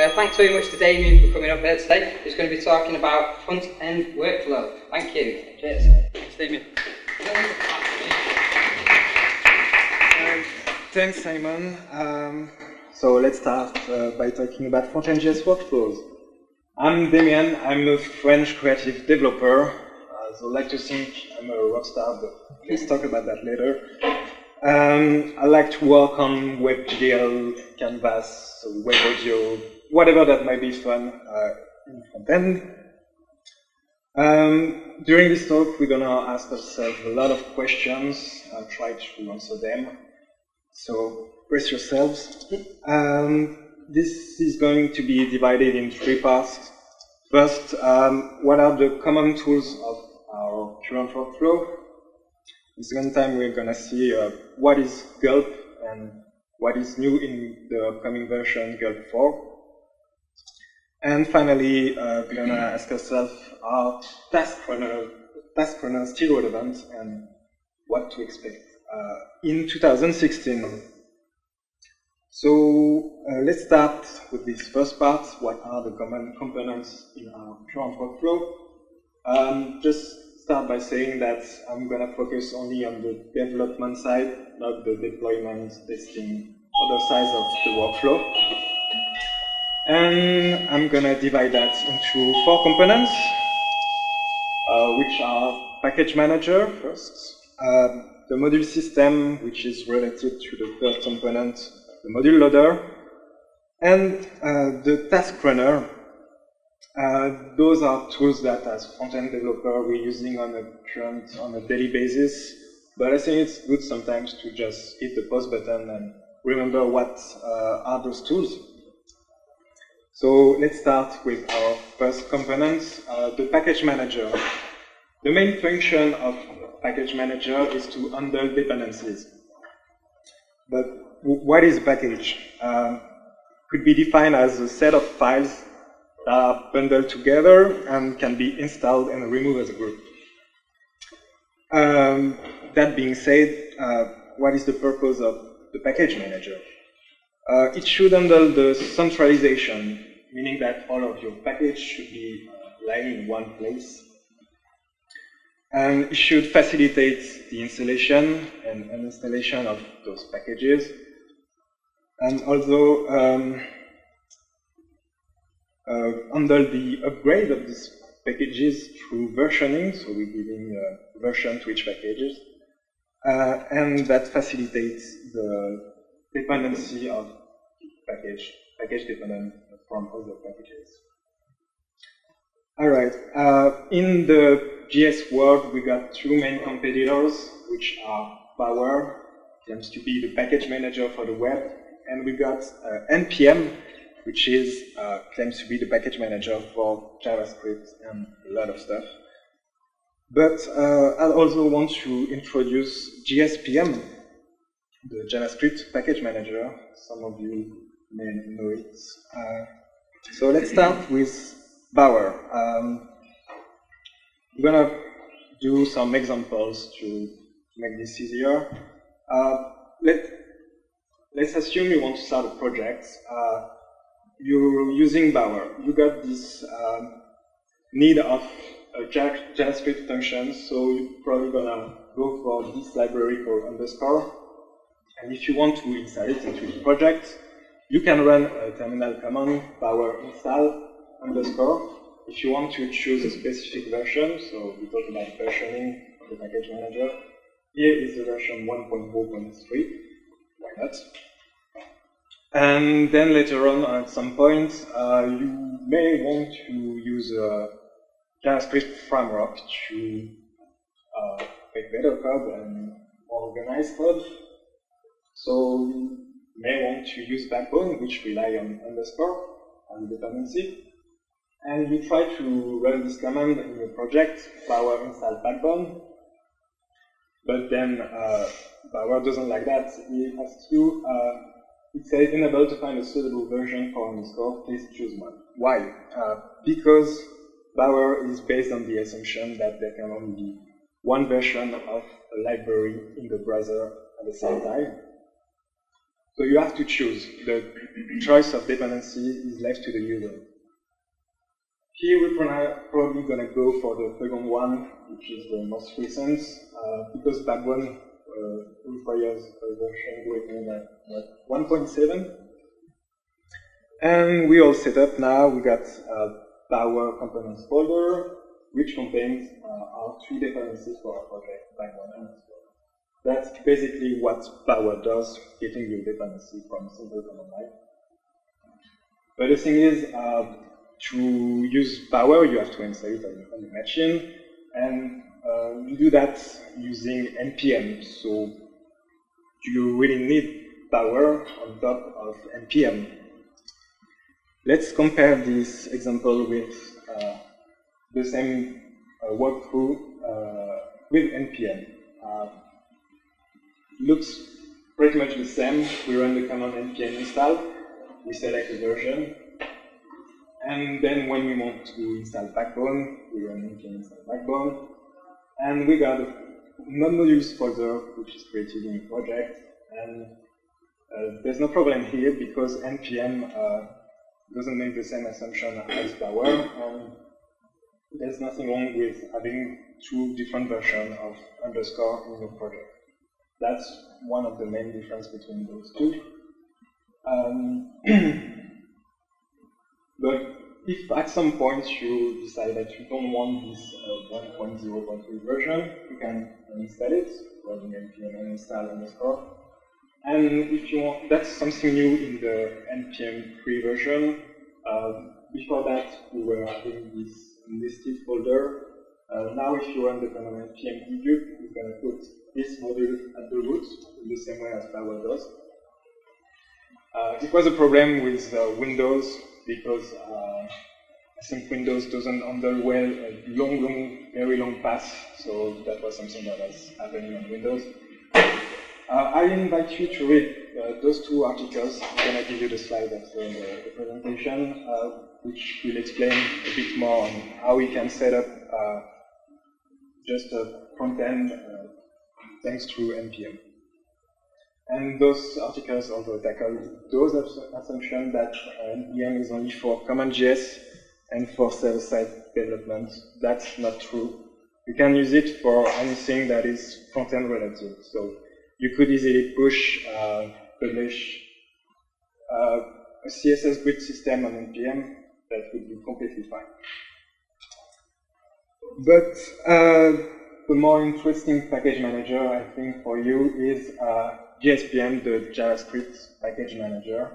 Uh, thanks very much to Damien for coming up here today. He's going to be talking about front-end workflow. Thank you. Cheers. Thanks, Damien. Um, thanks, Simon. Um, so let's start uh, by talking about front-end JS workflows. I'm Damien. I'm a French creative developer. Uh, so I like to think I'm a rock star, but let's talk about that later. Um, I like to work on WebGL, Canvas, WebAudio, whatever that might be fun uh, in front end. Um, during this talk, we're gonna ask ourselves a lot of questions. I'll try to answer them. So brace yourselves. Um, this is going to be divided in three parts. First, um, what are the common tools of our current workflow? The second time, we're gonna see uh, what is Gulp and what is new in the upcoming version Gulp 4. And finally, uh, we're gonna ask ourselves, are task runner, task runners still relevant and what to expect uh, in 2016? So uh, let's start with this first part. What are the common components in our current workflow? Um, just start by saying that I'm going to focus only on the development side, not the deployment, testing, other sides of the workflow. And I'm to divide that into four components, uh, which are package manager first, uh, the module system, which is related to the third component, the module loader, and uh, the task runner. Uh, those are tools that as front-end developer we're using on a current, on a daily basis. But I think it's good sometimes to just hit the pause button and remember what uh, are those tools. So let's start with our first component, uh, the package manager. The main function of package manager is to handle dependencies. But what is package? Um, could be defined as a set of files that are bundled together and can be installed and removed as a group. Um, that being said, uh, what is the purpose of the package manager? Uh, it should handle the centralization, meaning that all of your package should be uh, lying in one place. And it should facilitate the installation and uninstallation of those packages and also um, uh, under the upgrade of these packages through versioning, so we're giving uh, version to each packages, uh, and that facilitates the dependency of package, package dependent from other packages. All right, uh, in the JS world, we got two main competitors, which are Bower, claims to be the package manager for the web, and we got uh, NPM, which is uh, claims to be the package manager for JavaScript and a lot of stuff. But uh, I also want to introduce JSPM, the JavaScript package manager. Some of you know it. Uh, so let's start with Bower. Um, we're gonna do some examples to make this easier. Uh, let, let's assume you want to start a project. Uh, you're using Bower. You got this um, need of a JavaScript function, so you're probably gonna go for this library called underscore. And if you want to install it into the project, you can run a terminal command bower install underscore. If you want to choose a specific version, so we talk about versioning of the package manager, here is the version 1.4.3. Why not? And then later on, at some point, uh, you may want to use a JavaScript framework to uh, make better code and more organized code. So may want to use Backbone, which rely on underscore as a dependency. And you try to run this command in your project, bower install Backbone. But then uh, Bower doesn't like that. It has to uh, it says unable to find a suitable version for underscore, please choose one. Why? Uh, because Bower is based on the assumption that there can only be one version of a library in the browser at the same time. So you have to choose. The choice of dependency is left to the user. Here we're probably going to go for the second one, which is the most recent, uh, because Backbone uh, requires a version greater than 1.7. And we all set up now. We got a Bower components folder, which contains uh, our three dependencies for our project, and That's basically what Bower does, getting your dependency from a single command line. But the thing is, uh, to use Bower, you have to install it on, the machine, and uh, you do that using npm. So you really need Bower on top of npm. Let's compare this example with uh, the same uh, walkthrough uh, with npm. Looks pretty much the same. We run the command npm install, we select a version, and then when we want to install Backbone, we run npm install Backbone. And we got a node_modules folder, which is created in the project. And uh, there's no problem here because npm uh, doesn't make the same assumption as Bower. And there's nothing wrong with having two different versions of underscore in your project. That's one of the main difference between those two. Um, But if at some point you decide that you don't want this uh, 1.0.3 version, you can uninstall it, running npm install underscore. And if you want, that's something new in the npm 3 version. Uh, before that, we were having this listed folder. Uh, now, if you run the command npm dedupe, you can put this module at the root in the same way as Bower does. Uh, it was a problem with uh, Windows because uh, I think Windows doesn't handle well a long, long, very long path, so that was something that was happening on Windows. Uh, I invite you to read uh, those two articles. I'm going to give you the slide after the, the presentation, uh, which will explain a bit more on how we can set up uh, just a front end uh, thanks to NPM. And those articles also tackle those assumptions that NPM is only for CommonJS and for server-side development. That's not true. You can use it for anything that is front-end related. So you could easily push, uh, publish uh, a CSS grid system on NPM that would be completely fine. But uh, the more interesting package manager, I think, for you is uh, JSPM, the JavaScript package manager,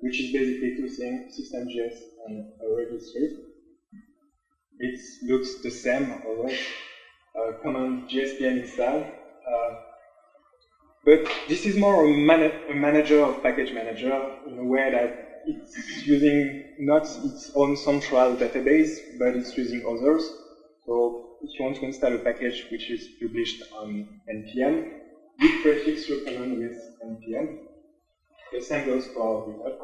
which is basically two things, systemjs and a registry. It looks the same always. Uh, command JSPM install. Uh, but this is more a, man a manager of package manager in a way that it's using not its own central database, but it's using others. So if you want to install a package which is published on NPM, you prefix your command with npm. The same goes for GitHub.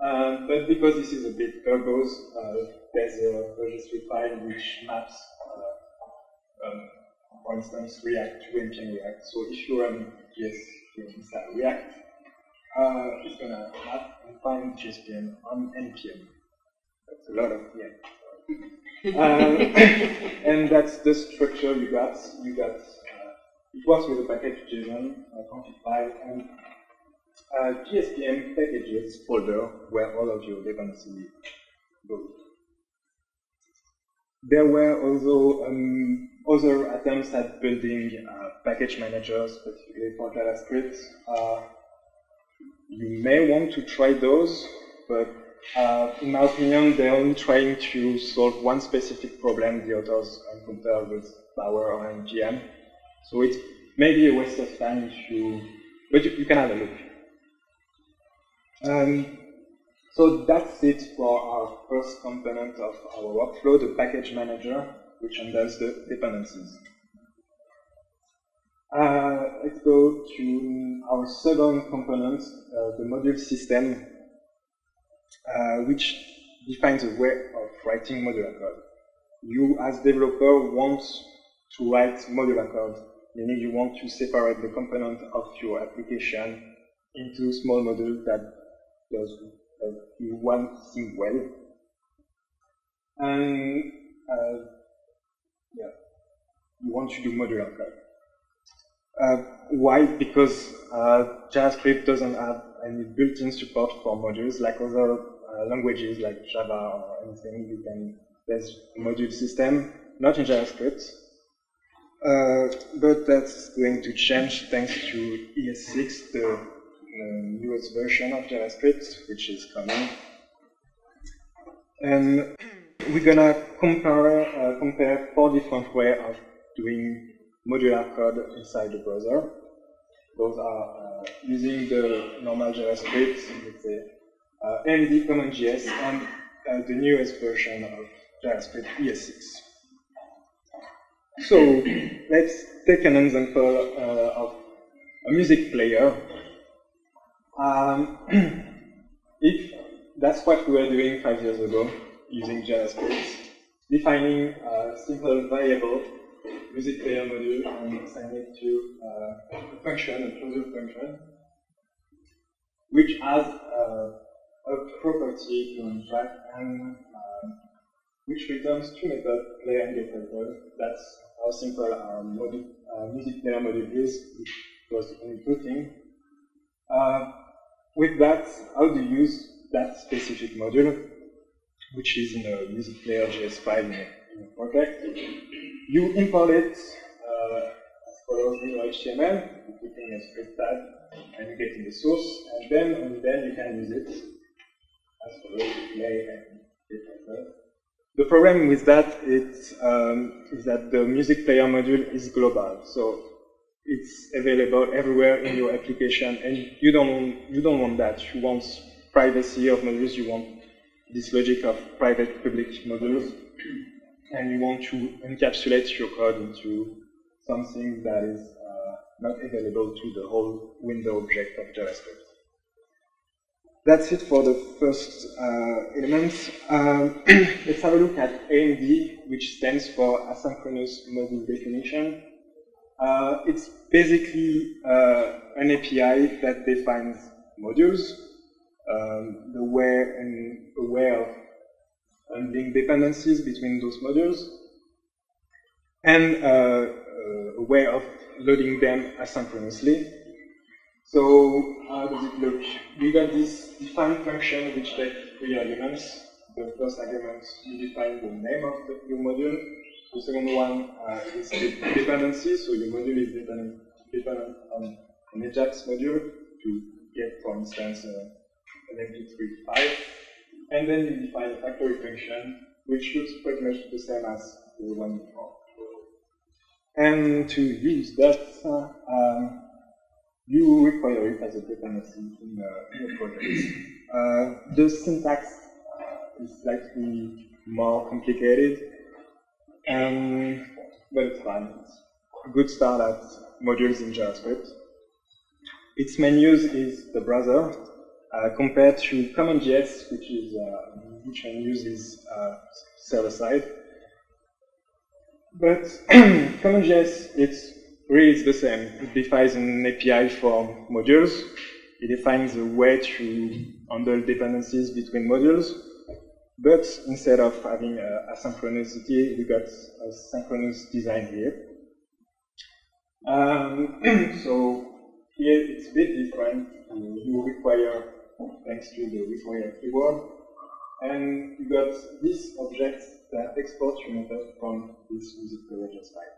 Um, but because this is a bit verbose, uh, there's a registry file which maps, uh, um, for instance, React to npm React. So if you run you install React, uh, it's to map and find JSPM on npm. That's a lot of yeah. Um, and that's the structure you got. You got it works with the package JSON, uh, config and uh, JSPM packages folder where all of your dependencies go. There were also um, other attempts at building uh, package managers, specifically for JavaScript. Uh, you may want to try those, but uh, in my opinion, they're only trying to solve one specific problem the authors encountered with Bower or NPM. So it's maybe a waste of time if you, but you, you can have a look. Um, so that's it for our first component of our workflow, the package manager, which handles the dependencies. Uh, let's go to our second component, uh, the module system, uh, which defines a way of writing modular code. You, as developer, want to write modular code meaning you want to separate the component of your application into small modules that does uh, do one thing well. And uh, yeah, you want to do modular code. Uh, why? Because uh, JavaScript doesn't have any built-in support for modules like other uh, languages like Java or anything. You can there's a module system, not in JavaScript. Uh, but that's going to change thanks to ES6, the newest version of JavaScript, which is coming. And we're gonna compare uh, compare four different ways of doing modular code inside the browser. Those are uh, using the normal JavaScript, let's say uh, AMD CommonJS, and the newest version of JavaScript ES6. So let's take an example uh, of a music player. Um, if that's what we were doing five years ago using JavaScript, defining a simple variable music player module and assigning it to uh, a function, a closure function, which has uh, a property to track and um, which returns two methods, play and get result. That's how simple our uh, music player module is, which was inputting. Uh, with that, how do you use that specific module, which is in a music player JS file in a project? You import it uh, as follows in your HTML, you put in a script tag, and you get in the source, and then only then you can use it as follows, play and. The problem with that is, um, is that the music player module is global, so it's available everywhere in your application, and you don't you don't want that. You want privacy of modules. You want this logic of private public modules, and you want to encapsulate your code into something that is uh, not available to the whole window object of JavaScript. That's it for the first uh, element. Um, let's have a look at AMD, which stands for Asynchronous Module Definition. Uh, it's basically uh, an API that defines modules, um, the way and a way of handling dependencies between those modules, and uh, uh, a way of loading them asynchronously. So how does it look? We got this define function which takes three arguments. The first argument, you define the name of the, your module. The second one uh, is dependency, so your module is dependent, dependent on an Ajax module to get, for instance, uh, an MP3 file. And then you define a factory function, which looks pretty much the same as the one before. And to use that, uh, um, you require it as a dependency in, in a project. Uh, the syntax uh, is slightly more complicated, um, but it's fine. It's a good start at modules in JavaScript. Its main use is the browser, compared to CommonJS, which is uh, which one uses uh, server side. But CommonJS, it's really the same. It defines an API for modules. It defines a way to handle dependencies between modules. But instead of having a asynchronicity, we got a synchronous design here. Um, so here it's a bit different. You require, thanks to the require keyword, and you got this object that exports your method from this music packages file.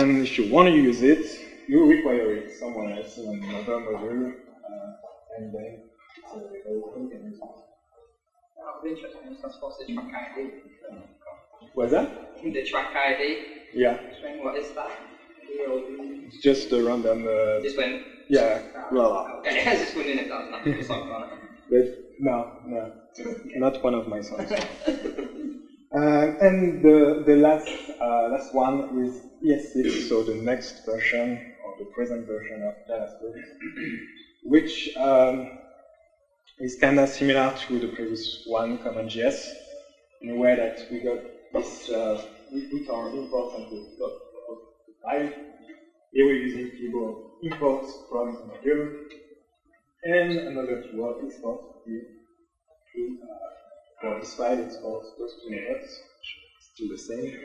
And if you want to use it, you require it somewhere else in another module, uh, and then it's available, you can use it. That was interesting. So what's the track ID? What's that? The track ID. Yeah, what is that? it's just a random, uh, Just went. Yeah, blah, blah. Okay, I was just wondering if nothing or on it. But no, no, not one of my songs. Uh, and the, the last, uh, last one is ES6, so the next version, or the present version of JavaScript, which um, is kind of similar to the previous one, Common CommonJS, in a way that we got this, uh, we put our imports and we got the file, Here we're using keyword imports from module, and another keyword export to, uh, this file export those two methods, still the same.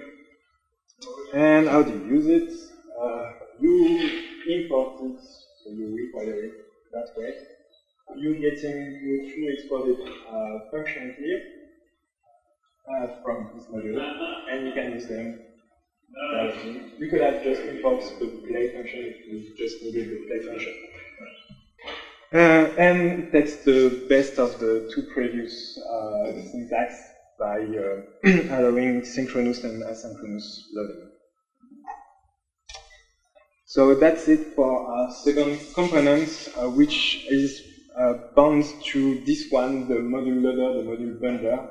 And how do you use it? Uh, you import it, so you require it that way. You're getting your true exported uh, function here uh, from this module, and you can use them directly. You could have just imported the play function if you just needed the play function. Uh, and takes the best of the two previous uh, syntax by uh, allowing synchronous and asynchronous loading. So that's it for our second component, uh, which is uh, bound to this one, the module loader, the module bundler,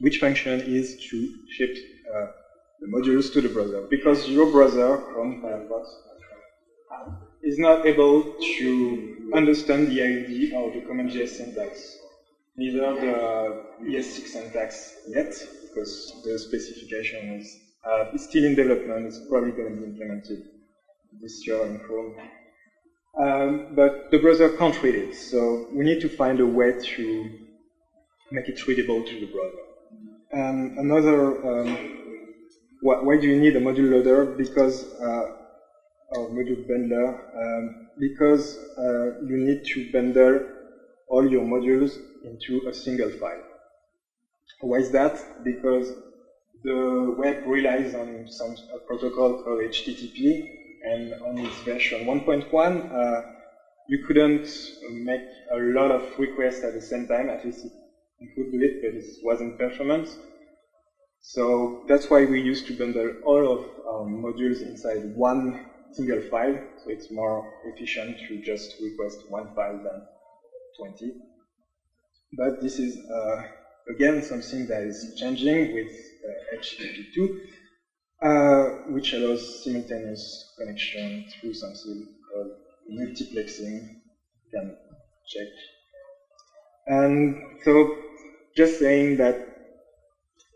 which function is to ship uh, the modules to the browser. Because your browser, Chrome, Firefox, is not able to understand the IDE or the CommonJS syntax, neither the ES6 syntax yet, because the specification is, uh, still in development, it's probably going to be implemented this year in Chrome. Um, but the browser can't read it, so we need to find a way to make it readable to the browser. And another, um, wh why do you need a module loader? Because, uh, or module bundler, um, because uh, you need to bundle all your modules into a single file. Why is that? Because the web relies on some protocol called HTTP, and on its version 1.1, uh, you couldn't make a lot of requests at the same time, at least you could do it, but it wasn't performant. So that's why we used to bundle all of our modules inside one single file, so it's more efficient to just request one file than 20. But this is, uh, again, something that is changing with uh, HTTP2, uh, which allows simultaneous connection through something called multiplexing. You can check. And so, just saying that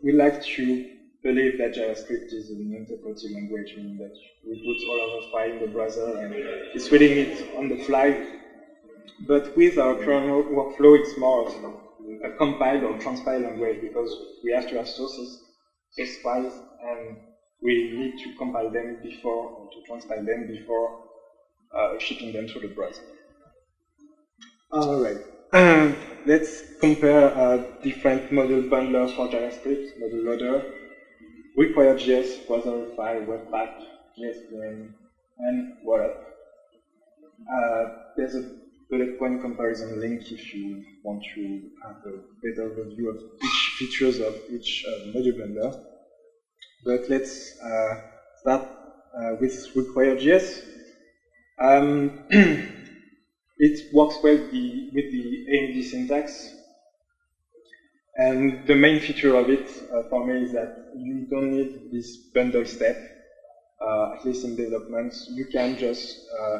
we like to believe that JavaScript is an interpretive language, meaning that we put all of our file in the browser and it's reading it on the fly. But with our current workflow, it's more a compiled or transpiled language because we have to have sources, source files, and we need to compile them before, or to transpile them before uh, shipping them to the browser. All right. let's compare uh, different module bundlers for JavaScript, module loader, require.js, browserify, webpack, JSPM, and Rollup. Uh, there's a bullet point comparison link if you want to have a better overview of each features of each uh, module bundler. But let's uh, start uh, with require.js. Um, it works well with the, with the AMD syntax. And the main feature of it uh, for me is that you don't need this bundle step, uh, at least in development. You can just uh,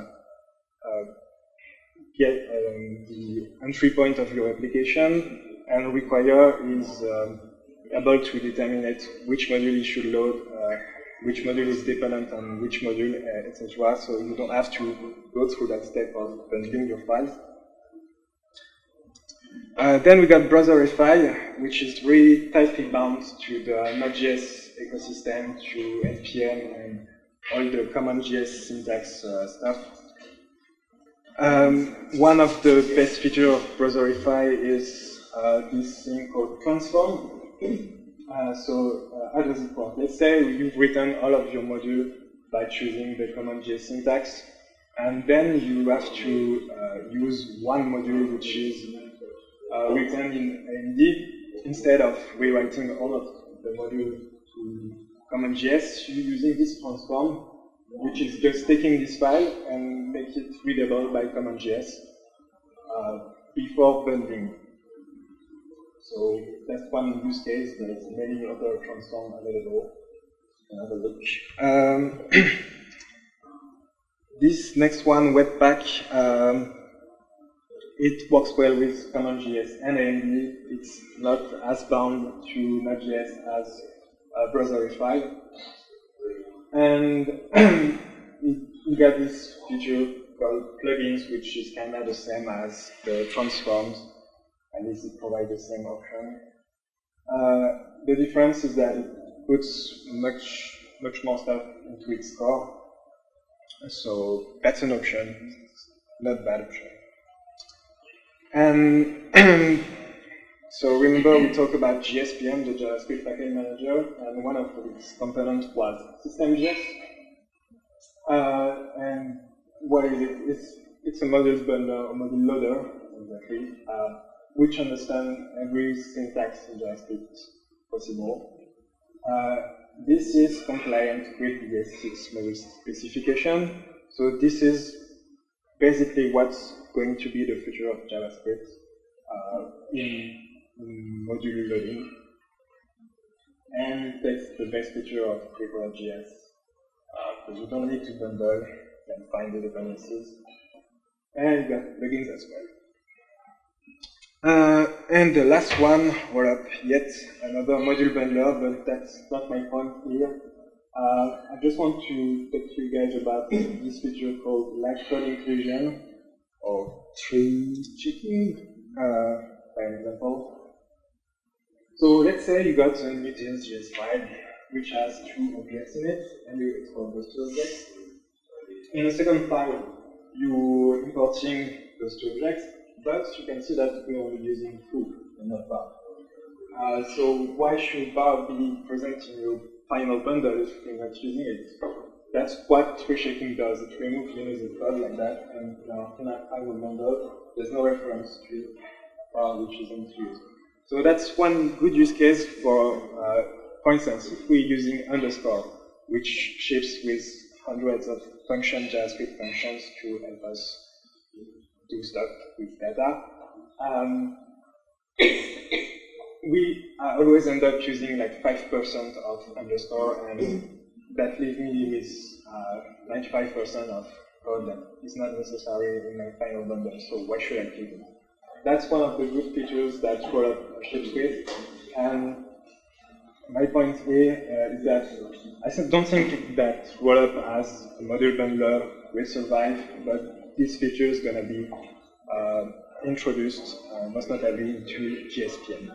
uh get um, the entry point of your application and require is um, able to determine which module you should load, uh, which module is dependent on which module, uh, etc. So you don't have to go through that step of bundling your files. Uh, then we got Browserify, which is really tightly bound to the Node.js ecosystem, to NPM and all the common JS syntax uh, stuff. Um, one of the best features of Browserify is uh, this thing called transform, uh, so uh, how does it work? Let's say you've written all of your module by choosing the CommonJS syntax, and then you have to uh, use one module which is uh, written in AMD instead of rewriting all of the module to CommonJS. You're using this transform, which is just taking this file and make it readable by CommonJS uh, before bundling. So that's one use case. There's many other transform available. Have a look. Um, this next one, Webpack, um, it works well with CommonJS and AMD. It's not as bound to Node.js as uh, Browserify. And we got this feature called plugins, which is kind of the same as the transforms, and it provides the same option. Uh, the difference is that it puts much much more stuff into its core, so that's an option, not bad option. And so remember we talked about JSPM, the JavaScript Package Manager, and one of its components was SystemJS. Uh, and what is it? It's, it's a modules bundler, a module loader, exactly, uh, which understands every syntax in JavaScript possible. Uh, this is compliant with the ES6 module specification. So this is basically what's going to be the future of JavaScript uh, in, module loading. And takes the best feature of require.js because uh, you don't need to bundle and find the dependencies. And you got plugins as well. Uh, and the last one, Rollup yet another module bundler, but that's not my point here. Uh, I just want to talk to you guys about this feature called live inclusion, or tree shaking, uh, by example. So let's say you got a Node.js file which has two objects in it, and you export those two objects. In the second file, you're importing those two objects, but you can see that we're only using foo and not bar. Uh, so why should bar be present in your final bundle if you're not using it? That's what tree shaking does. It removes the code like that, and now in our final bundle, there's no reference to bar which isn't used. So that's one good use case for, uh, for instance, if we're using underscore, which ships with hundreds of function JavaScript functions to help us do stuff with data. Um, we always end up using like 5% of underscore, and that leaves me with 95% uh, of code that is not necessary in my final bundle, so why should I it? That's one of the good features that Rollup ships with, and my point here uh, is that I don't think that Rollup as a module bundler will survive, but this feature is going to be uh, introduced, uh, most notably into JSPM.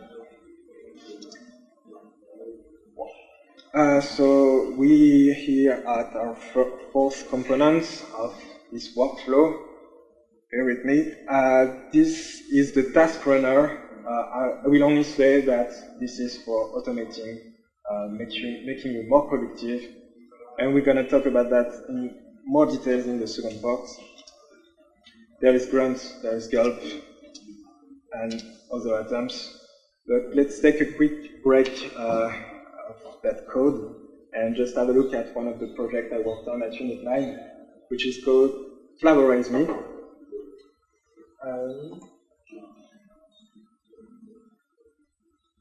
Uh, so we here at our fourth component of this workflow. Bear with me. Uh, this is the task runner. Uh, I will only say that this is for automating, uh, making, making you more productive. And we're going to talk about that in more details in the second part. There is grunt, there is gulp, and other attempts. But let's take a quick break uh, of that code and just have a look at one of the projects I worked on at UNIT9, which is called Flavorize Me. Um,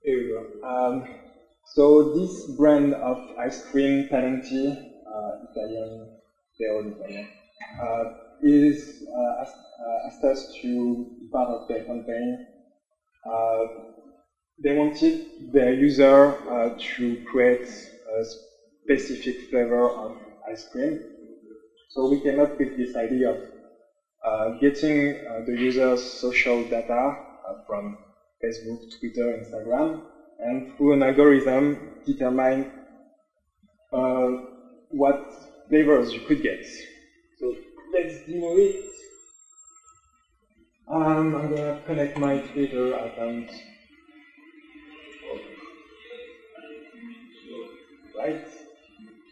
here we go. Um, so this brand of ice cream, Panenti, uh, Italian, they're all Italian, uh, is uh, uh, asked to part of their campaign. Uh, they wanted their user to create a specific flavor of ice cream. So we came up with this idea of uh, getting uh, the user's social data uh, from Facebook, Twitter, Instagram, and through an algorithm determine what flavors you could get. Let's demo it. Um, I'm gonna connect my Twitter account. Right.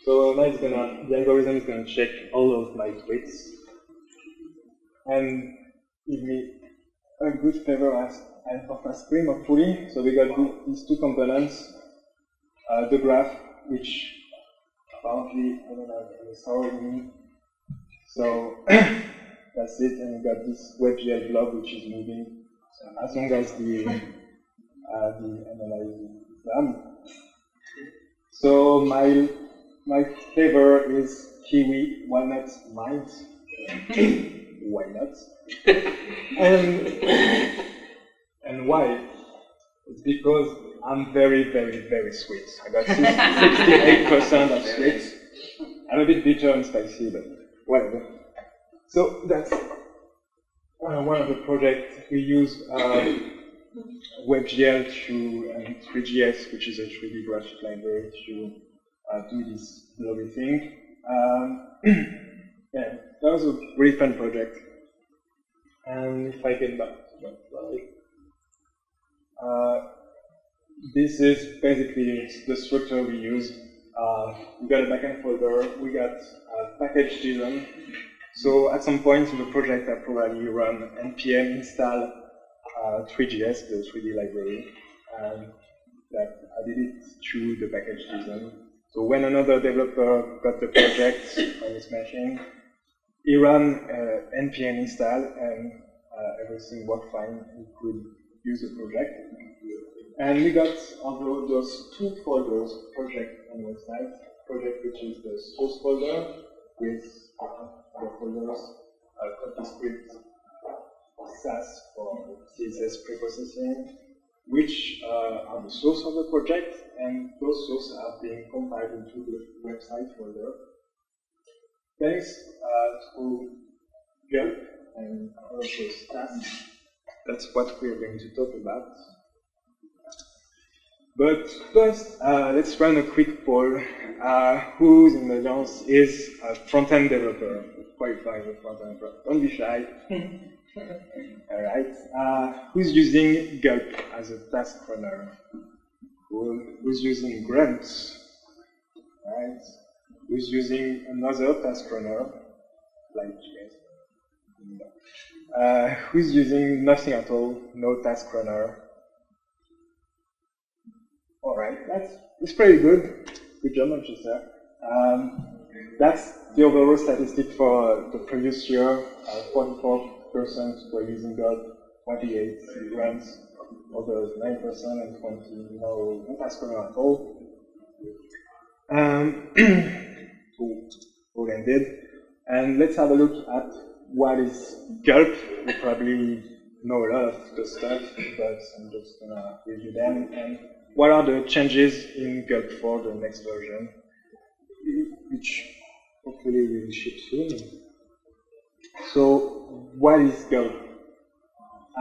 So now it's gonna the algorithm is gonna check all of my tweets and give me a good flavor as of ice cream hopefully. So we got these two components. Uh, the graph, which apparently I don't me. So That's it, and you got this WebGL blob which is moving as long as the uh, the analyze is done. So my my flavor is kiwi, walnut, mint. why not? and and why? It's because I'm very, very, very sweet. I got 68% of sweet. I'm a bit bitter and spicy, but whatever. So that's uh, one of the projects we use uh, WebGL to and Three.js, which is a 3D graphic library to uh, do this blobby thing. Um, yeah, that was a really fun project. And if I get back to that slide, uh, this is basically the structure we use. Uh, we got a backend folder, we got a package JSON. So at some point in the project, I probably run npm install uh, Three.js, the 3D library, and that added it to the package JSON. So when another developer got the project on his machine, he ran uh, npm install and uh, everything worked fine. He could use the project. And we got on those two folders, project and website. Project, which is the source folder with other folders, uh, CoffeeScript, Sass for CSS preprocessing, which uh, are the source of the project, and those sources are being compiled into the website folder. Thanks uh, to Gulp and all of. That's what we're going to talk about. But first, uh, let's run a quick poll. Uh, who's in the audience is a front-end developer? Qualify the front-end developer. Don't be shy. All right. Uh, who's using Gulp as a task runner? Who's using Grunt? All right. Who's using another task runner, like JS? Uh, who's using nothing at all, no task runner? All right, that's it's pretty good. Good job, Manchester. Um, that's the overall statistic for the previous year. 44% uh, were using Gulp, 28 runs, others 9% and 20 no, no task runner at all. Um, all ended. And let's have a look at what is Gulp. You probably know a lot of the stuff, but I'm just gonna review them. And what are the changes in Gulp 4 the next version, which hopefully will ship soon. So, what is Gulp?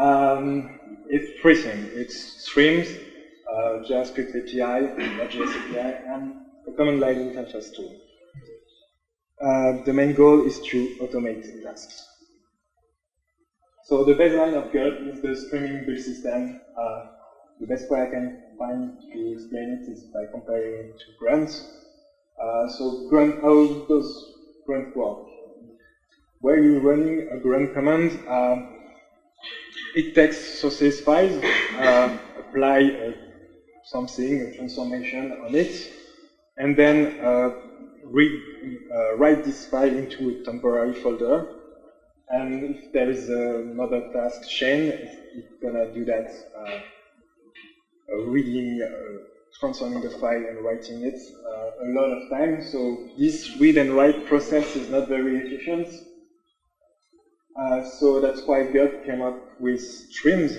Um, it's everything. It's streams, uh, JavaScript API, Node.js API, and a command line interface tool. Uh, the main goal is to automate tasks. So the baseline of Gulp is the streaming build system. Uh, the best way I can find to explain it is by comparing it to Grunt. Uh, so Grunt, how does Grunt work? When you're running a Grunt command, uh, it takes sources files, uh, apply something, a transformation on it, and then uh, read, uh, write this file into a temporary folder. And if there is another task chain, it's gonna do that uh, uh, reading, uh, transforming the file and writing it uh, a lot of time. So this read and write process is not very efficient. Uh, so that's why Gulp came up with streams,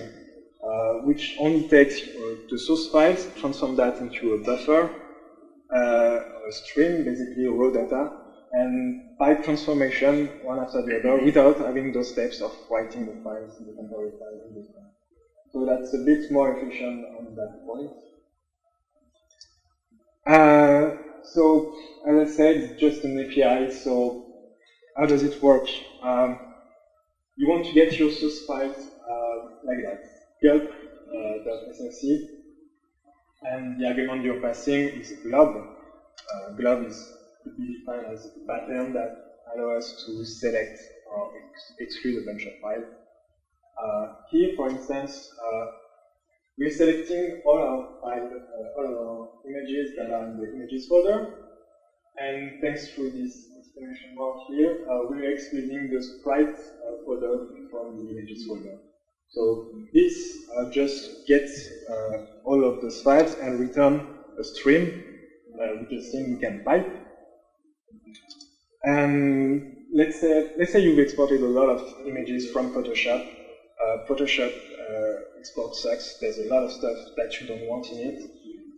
which only takes the source files, transform that into a buffer, a stream, basically raw data, and pipe transformation one after the other without having those steps of writing the files, the temporary in one. So that's a bit more efficient on that point. Uh, so as I said, it's just an API. So how does it work? Um, you want to get your source files uh, like that, gulp.src, uh, and the argument you're passing is glob. Uh, glob is could be defined as a pattern that allows us to select or exclude a bunch of files. Uh, here, for instance, uh, we're selecting all our file, uh, all our images that are in the images folder, and thanks to this exclamation mark here, we're excluding the sprite folder from the images folder. So this uh, just gets uh, all of those files and return a stream, uh, which is thing we can pipe. And let's say let's say you've exported a lot of images from Photoshop, uh, Photoshop uh, export sucks. There's a lot of stuff that you don't want in it.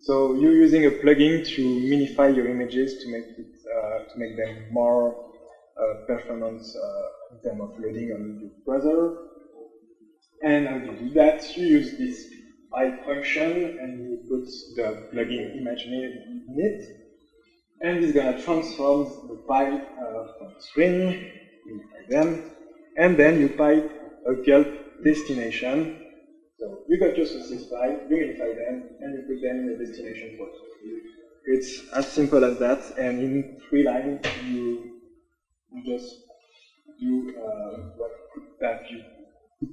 So you're using a plugin to minify your images to make it, uh, to make them more uh, performance uh, in terms of loading on your browser. And how you do that? You use this pipe function and you put the plugin image in it. And it's to transform the file uh, from string, them, and then you pipe a gulp destination. So you got your sources you unify them, and you put them in the destination folder. It's as simple as that, and in three lines, you, you just do uh, what have you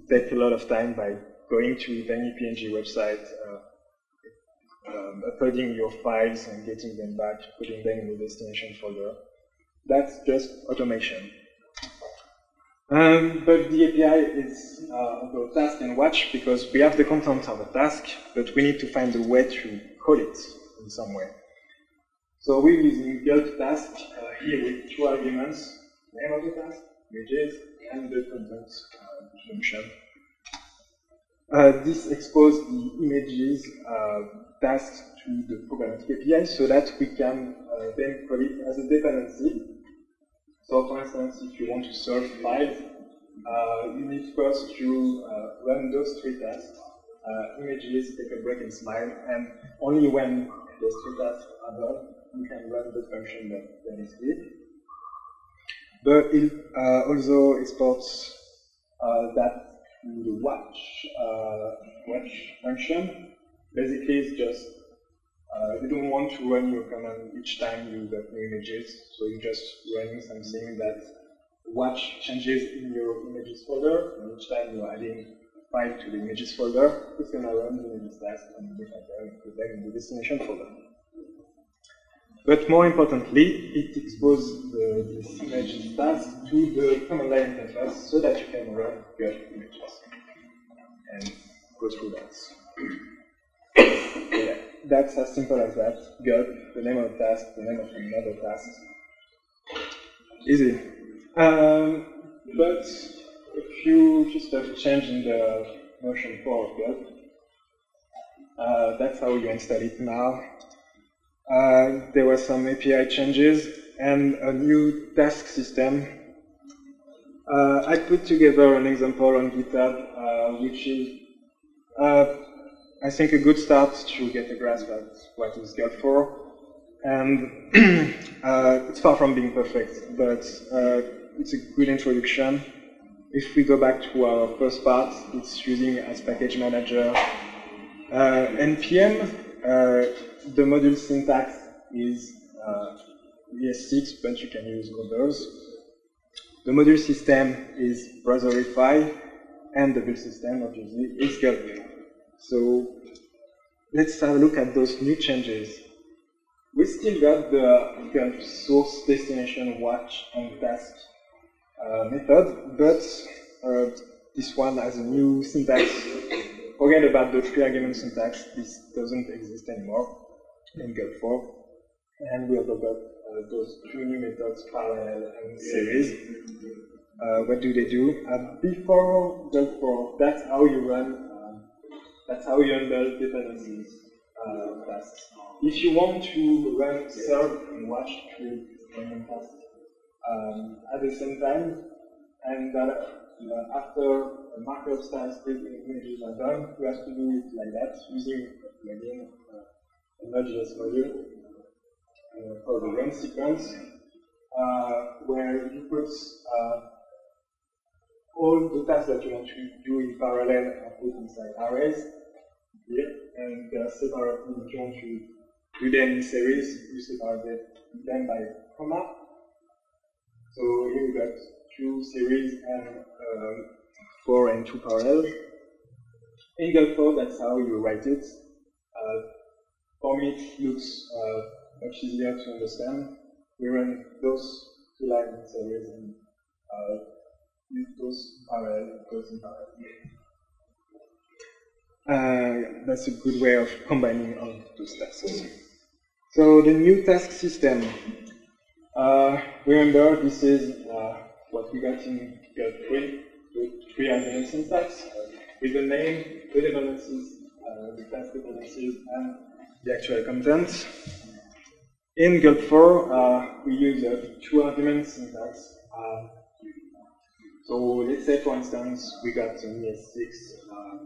take a lot of time by going to TinyPNG website, uh, um, uploading your files and getting them back, putting them in the destination folder. That's just automation. Um, but the API is uh, about task and watch because we have the content of a task, but we need to find a way to call it in some way. So we're using gulp task uh, here with two arguments, name of the task, images, and the content uh, function. Uh, this exposes the images uh, to the programmatic API so that we can uh, then call it as a dependency. So for instance, if you want to files, uh, you need first to uh, run those three tasks, images, take a break and smile, and only when those three tasks are done, you can run the function that, that is here. But it uh, also exports uh, that the watch uh, watch function. Basically, it's just uh, you don't want to run your command each time you get new images, so you just run something that watch changes in your images folder, and each time you're adding a file to the images folder, it's gonna run the images task and put them in the destination folder. But more importantly, it exposes the, this image task to the command line interface so that you can run your images and go through that. yeah, that's as simple as that. Gulp, the name of the task, the name of another task. Easy. Um, but a few just have change in the notion for Gulp. Uh, that's how you install it now. Uh, there were some API changes and a new task system. Uh, I put together an example on GitHub, uh, which is, uh, I think, a good start to get a grasp at what is Gulp for. And uh, it's far from being perfect, but it's a good introduction. If we go back to our first part, it's using as package manager npm the module syntax is uh, ES6, but you can use others. The module system is Browserify, and the build system, obviously, is Gulp. So let's have a look at those new changes. We still got the source, destination, watch, and task uh, method, but uh, this one has a new syntax. Forget about the three argument syntax, this doesn't exist anymore in Gulp 4. And we also got uh, those two new methods, parallel and series. Uh, what do they do? Uh, before Gulp 4, that's how you run, that's how you handle dependencies uh, tasks. If you want to run serve and watch three random tasks um, at the same time, and uh, after markup style script images are done, you have to do it like that using a plugin Node.js module uh, for the run sequence, uh, where you put uh, all the tasks that you want to do in parallel are put inside arrays here, and they are separated if you want to do them in series, you separate them by comma. So here we got two series and um, four and two parallel. Gulp 4, that's how you write it. Uh, for me, it looks uh, much easier to understand. We run those two lines in series and uh, use those parallel, those in parallel. Uh, that's a good way of combining all those tasks. So the new task system. Uh, remember, this is uh, what we got in Gulp 3, with three argument syntax, uh, with the name, the dependencies, uh, the task dependencies, and the actual content. In Gulp 4, uh, we use uh, two argument syntax, so let's say, for instance, we got an ES6 uh,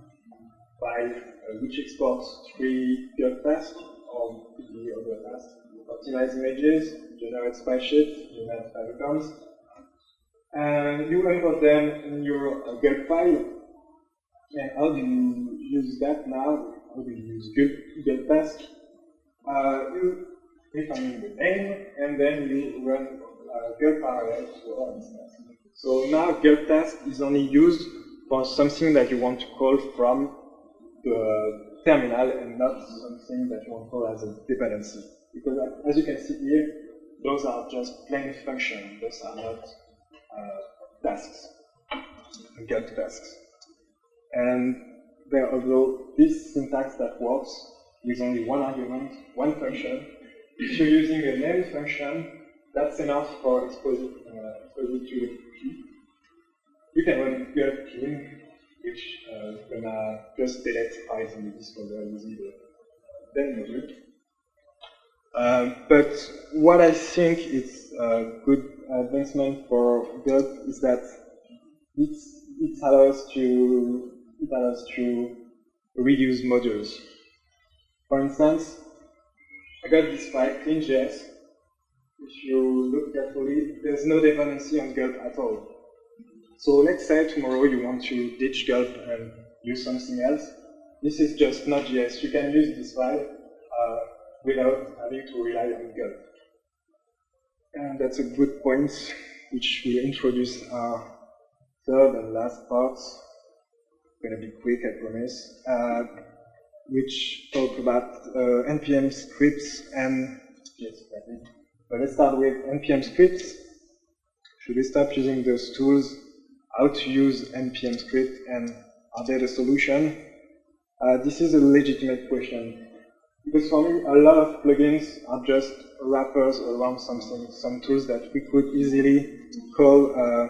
file uh, which exports three gulp tasks or the other tasks. Optimize images, generate spaceships, generate favicons. And you import them in your uh, gulp file. And how do you use that now? How do you use gulp, gulp task? Uh, you define the name, and then you run uh, gulp parallel to all instance. So now gulp task is only used for something that you want to call from the terminal and not something that you want to call as a dependency. Because as you can see here, those are just plain functions. Those are not uh, tasks, gulp tasks. And there, although this syntax that works with only one argument, one function, if you're using a name function, that's enough for exposing, uh, exposing to. You can run gulp clean, which uh, gonna just delete files in the dist folder using the then module. Um, but what I think is a good advancement for gulp is that it's, it allows to it allows to reuse modules. For instance, I got this file clean.js. If you look carefully, there's no dependency on gulp at all. So let's say tomorrow you want to ditch gulp and use something else. This is just Node.js. You can use this file uh, without having to rely on gulp. And that's a good point, which we introduce our third and last part. going to be quick, I promise. Uh, which talk about uh, npm scripts and yes, but let's start with npm scripts. Should we stop using those tools? How to use npm script and are they the solution? Uh, this is a legitimate question because for me, a lot of plugins are just wrappers around something, some tools that we could easily call uh,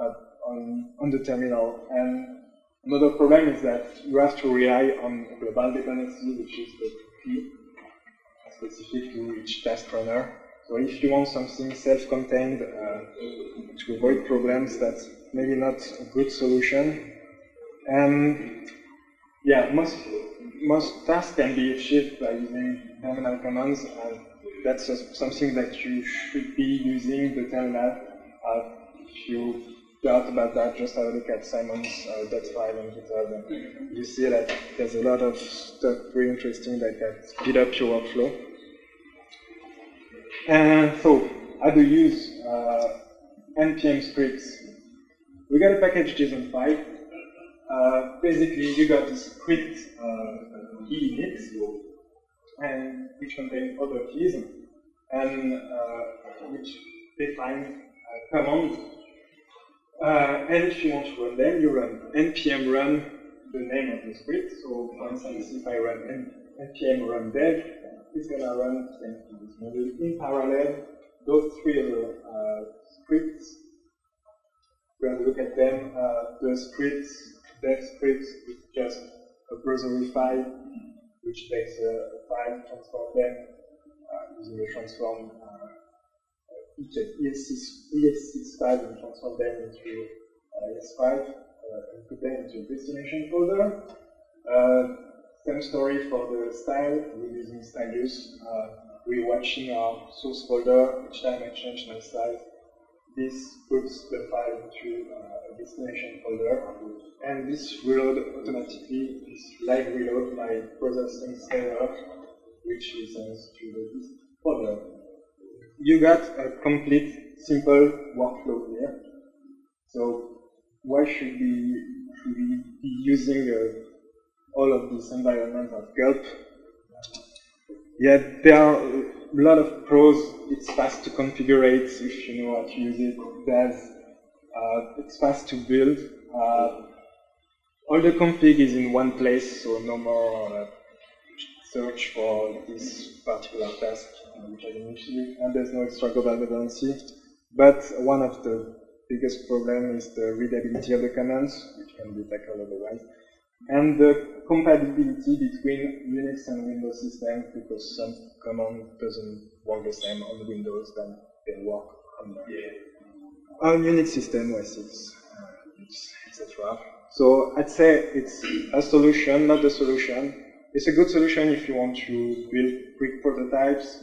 uh, on, on the terminal. And Another problem is that you have to rely on global dependency, which is the key specific to each task runner. So if you want something self-contained uh, to avoid problems, that's maybe not a good solution. And yeah, most most tasks can be achieved by using terminal commands, and that's something that you should be using the terminal. Uh, if you doubt about that, just have a look at Simon's uh, file on GitHub. And you see that there's a lot of stuff very interesting that can speed up your workflow. And so, I do use uh, npm scripts? We got a package JSON file. Uh, basically, you got a script uh, key in it, and which contains other keys, and uh, which define a command uh, and if you want to run them, you run npm run the name of the script. So for instance, if I run npm run dev, it's going to run this module in parallel. Those three uh, scripts, we're going to look at them. Uh, the scripts, dev scripts, is just a browser file, which takes a file, transform them uh, using the transform ES6, ES6 file and transform them into uh, ES5 uh, and put them into a destination folder. Uh, same story for the style. We're using stylus. Uh, we're our source folder. Each time I change my style, this puts the file into uh, a destination folder. And this reload automatically, this live reload my processing server, which listens to the folder you got a complete, simple workflow here. So why should we, should we be using uh, all of these environments of Gulp? Yeah, there are a lot of pros. It's fast to configure it if you know how to use it. There's, uh, it's fast to build. Uh, all the config is in one place, so no more uh, search for this particular task and there's no extra global dependency. But one of the biggest problems is the readability of the commands, which can be tackled otherwise, and the compatibility between Unix and Windows systems, because some command doesn't work the same on Windows than they work on on Unix system, OS 6, uh, etc. So I'd say it's a solution, not the solution. It's a good solution if you want to build quick prototypes.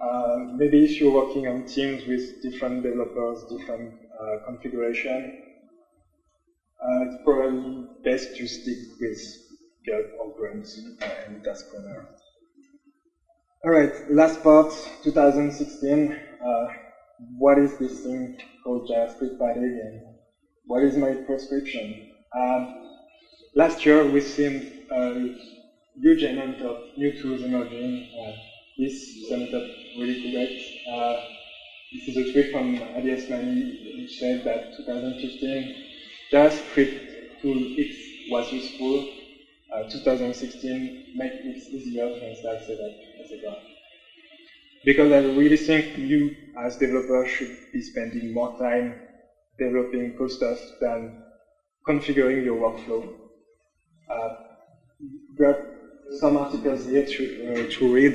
Uh, maybe if you're working on teams with different developers, different uh, configuration, uh, it's probably best to stick with Gulp or Grunt uh, and Task Runner. All right, last part, 2016. Uh, what is this thing called JavaScript and what is my prescription? Um, last year we've seen a huge amount of new tools emerging. Uh, this summed up really great. Uh, this is a tweet from Addy Osmani which said that 2015 JavaScript tool X was useful. Uh, 2016 make it easier to install setup, etc. Because I really think you as developers should be spending more time developing cool stuff than configuring your workflow. Uh, got some articles here to, uh, to read,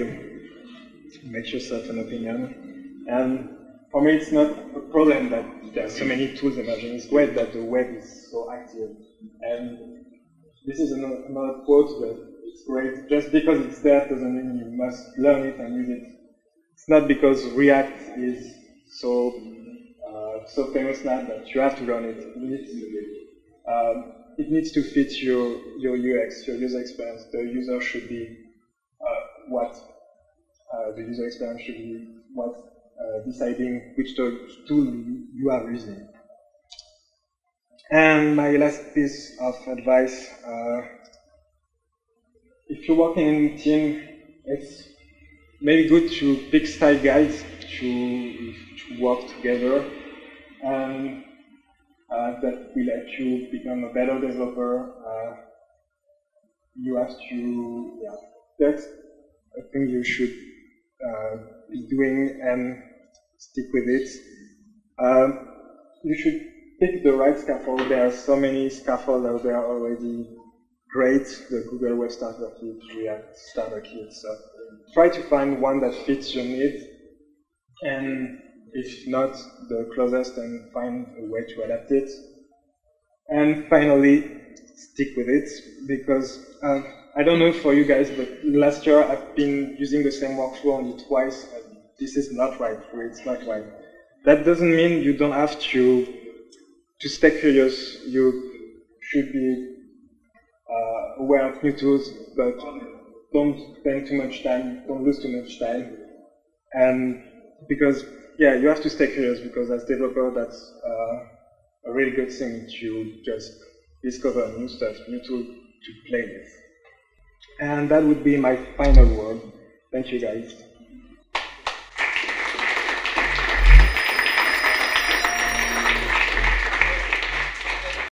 make yourself an opinion. And for me, it's not a problem that there are so many tools emerging. It's great that the web is so active. And this is another, another quote, but it's great. Just because it's there doesn't mean you must learn it and use it. It's not because React is so uh, so famous now that you have to learn it. It needs, um, it needs to fit your, your UX, your user experience. The user should be uh, what uh, the user experience should be what uh, deciding which tool you are using. And my last piece of advice, uh, if you're working in a team, it's maybe good to pick style guides to, to work together and uh, that will let you become a better developer. Uh, you have to, yeah, that's a thing you should uh, be doing and stick with it. Um, you should pick the right scaffold. There are so many scaffolds out there already. Great, the Google Web Starter Kit, React Starter Kit. So try to find one that fits your needs, and if not the closest, then find a way to adapt it. And finally, stick with it because uh, I don't know for you guys, but last year I've been using the same workflow only twice. And this is not right, it's not right. That doesn't mean you don't have to to stay curious. You should be uh, aware of new tools, but don't spend too much time, don't lose too much time. And because, yeah, you have to stay curious because as developer, that's uh, a really good thing to just discover new stuff, new tool to play with. And that would be my final word. Thank you guys.